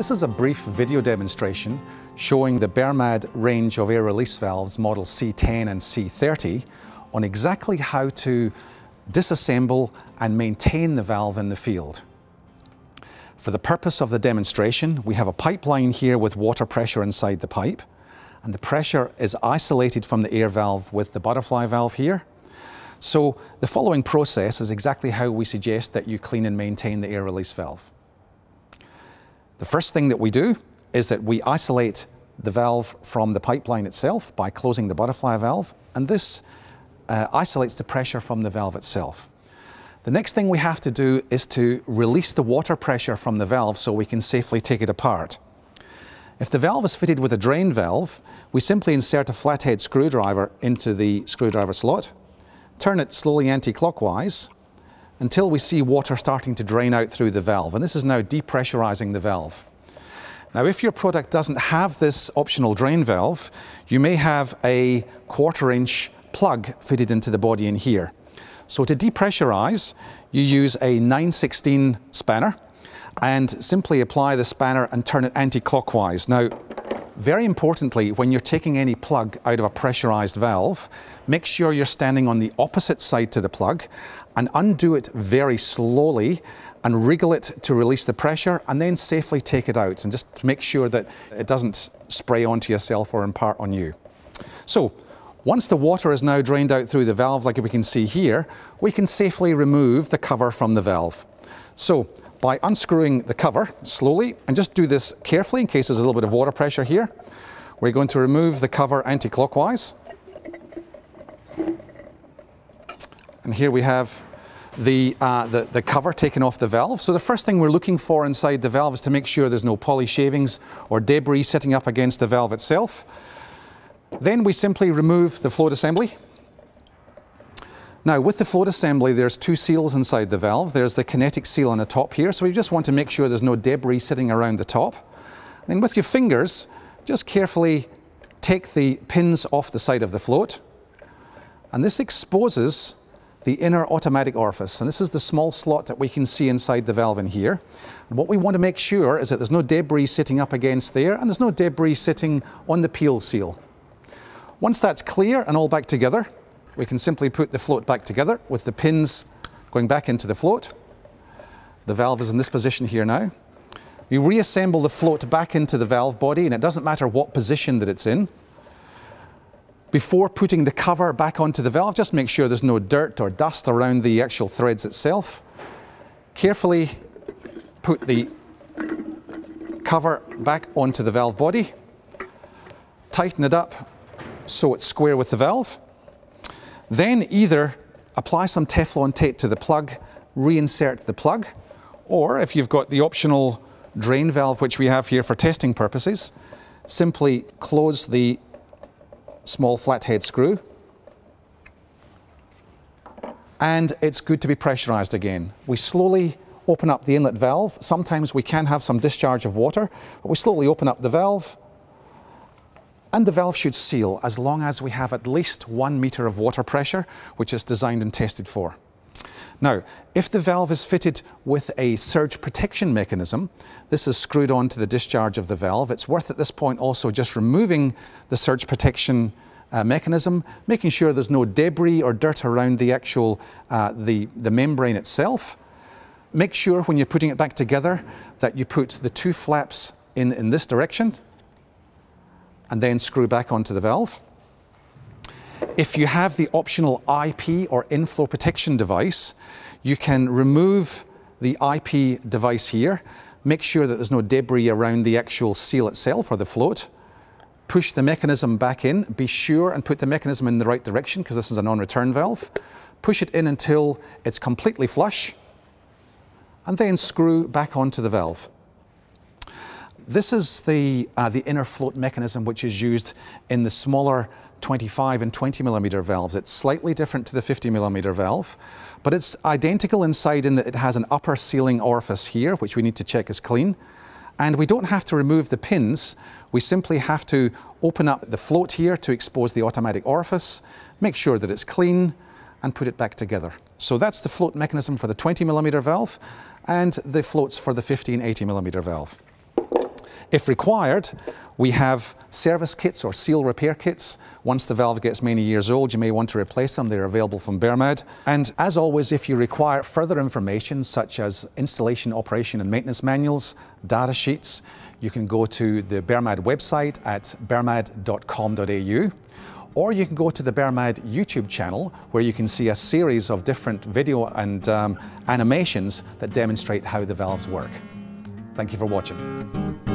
This is a brief video demonstration showing the Bermad range of air release valves model C10 and C30 on exactly how to disassemble and maintain the valve in the field. For the purpose of the demonstration, we have a pipeline here with water pressure inside the pipe, and the pressure is isolated from the air valve with the butterfly valve here. So the following process is exactly how we suggest that you clean and maintain the air release valve. The first thing that we do is that we isolate the valve from the pipeline itself by closing the butterfly valve, and this uh, isolates the pressure from the valve itself. The next thing we have to do is to release the water pressure from the valve so we can safely take it apart. If the valve is fitted with a drain valve, we simply insert a flathead screwdriver into the screwdriver slot, turn it slowly anti-clockwise, until we see water starting to drain out through the valve. And this is now depressurizing the valve. Now, if your product doesn't have this optional drain valve, you may have a quarter inch plug fitted into the body in here. So to depressurize, you use a 916 spanner and simply apply the spanner and turn it anti-clockwise. Now, very importantly, when you're taking any plug out of a pressurized valve, make sure you're standing on the opposite side to the plug and undo it very slowly and wriggle it to release the pressure and then safely take it out and just make sure that it doesn't spray onto yourself or impart on you. So once the water is now drained out through the valve like we can see here, we can safely remove the cover from the valve. So by unscrewing the cover slowly, and just do this carefully in case there's a little bit of water pressure here. We're going to remove the cover anti-clockwise. And here we have the, uh, the, the, cover taken off the valve. So the first thing we're looking for inside the valve is to make sure there's no poly shavings or debris sitting up against the valve itself. Then we simply remove the float assembly now with the float assembly, there's two seals inside the valve. There's the kinetic seal on the top here, so we just want to make sure there's no debris sitting around the top. Then with your fingers, just carefully take the pins off the side of the float, and this exposes the inner automatic orifice. And this is the small slot that we can see inside the valve in here. And what we want to make sure is that there's no debris sitting up against there, and there's no debris sitting on the peel seal. Once that's clear and all back together, we can simply put the float back together with the pins going back into the float. The valve is in this position here now. We reassemble the float back into the valve body and it doesn't matter what position that it's in. Before putting the cover back onto the valve, just make sure there's no dirt or dust around the actual threads itself. Carefully put the cover back onto the valve body. Tighten it up so it's square with the valve. Then either apply some Teflon tape to the plug, reinsert the plug, or if you've got the optional drain valve, which we have here for testing purposes, simply close the small flathead screw and it's good to be pressurized again. We slowly open up the inlet valve. Sometimes we can have some discharge of water, but we slowly open up the valve, and the valve should seal as long as we have at least one meter of water pressure, which is designed and tested for. Now, if the valve is fitted with a surge protection mechanism, this is screwed onto the discharge of the valve. It's worth at this point also just removing the surge protection uh, mechanism, making sure there's no debris or dirt around the actual, uh, the, the membrane itself. Make sure when you're putting it back together that you put the two flaps in, in this direction and then screw back onto the valve. If you have the optional IP or inflow protection device, you can remove the IP device here, make sure that there's no debris around the actual seal itself or the float, push the mechanism back in, be sure and put the mechanism in the right direction because this is a non-return valve, push it in until it's completely flush, and then screw back onto the valve. This is the, uh, the inner float mechanism which is used in the smaller 25 and 20 millimeter valves. It's slightly different to the 50 millimeter valve, but it's identical inside in that it has an upper sealing orifice here, which we need to check is clean. And we don't have to remove the pins. We simply have to open up the float here to expose the automatic orifice, make sure that it's clean, and put it back together. So that's the float mechanism for the 20 millimeter valve and the floats for the 15 80 millimeter valve. If required, we have service kits or seal repair kits. Once the valve gets many years old, you may want to replace them. They're available from Bermad. And as always, if you require further information such as installation, operation and maintenance manuals, data sheets, you can go to the Bermad website at bermad.com.au or you can go to the Bermad YouTube channel where you can see a series of different video and um, animations that demonstrate how the valves work. Thank you for watching.